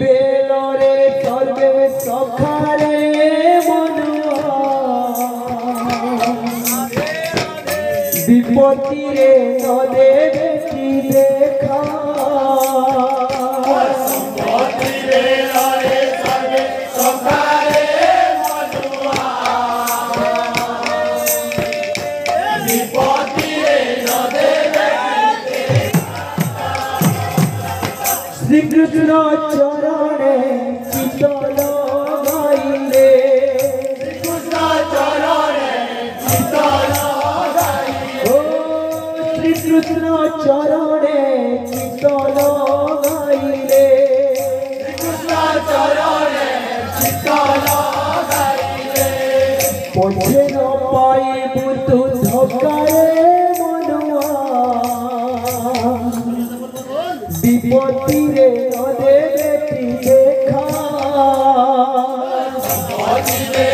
বেলরে করবে সখারে মন বিপত্তিরে নদে কি দেখা। কৃষ্ণ চরণে শীতল গাইলে কৃষ্ণ চরণে শীতল গাইলে ও শ্রীকৃষ্ণ চরণে শীতল গাইলে কৃষ্ণ চরণে শীতল Yeah.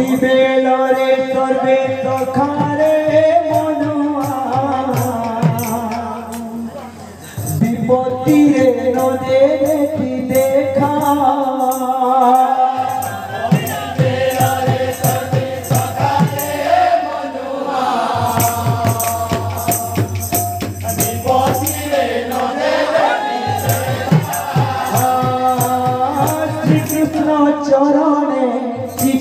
দিবে লরে করবে তখন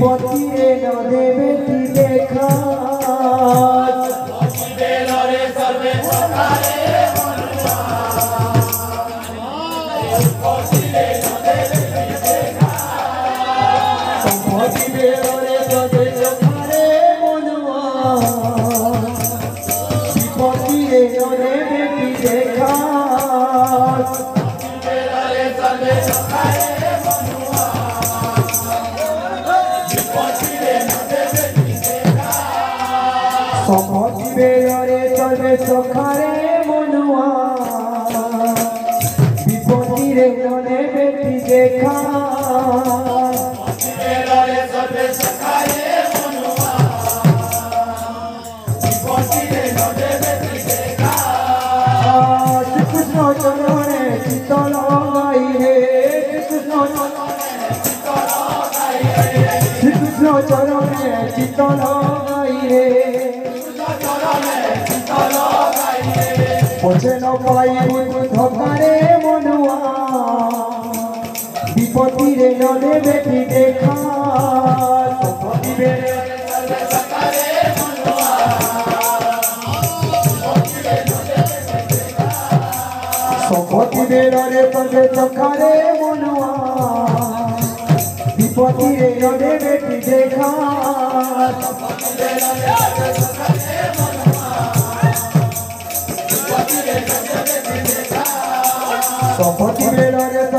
Por ti no debe देखा। चलो मैं चितलो गाइए चलो मैं चितलो गाइए पोछे नो पाई बुध धोकारे নদে বেটি দেখা সম্পত্তি বেড়ে সম্পত্তি বেড়ে তবে চখারে মনুয়া বিপত্তিরে নদে বেটি দেখা সম্পত্তি বেড়ে তবে চখারে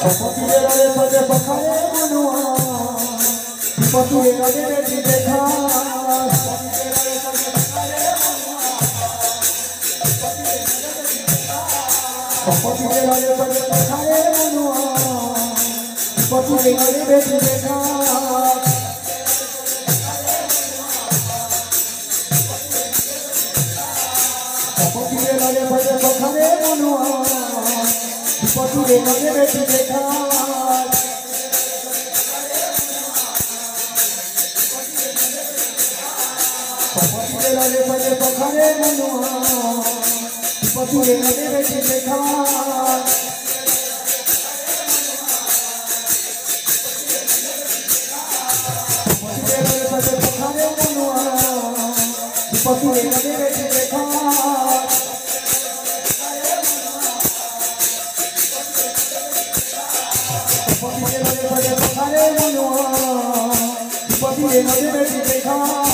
পথুরে রে পদে পখারে বনুয়া পথুরে রে রে দেখা পথুরে রে পদে পখারে বনুয়া দেখা I'm gonna Hare Krishna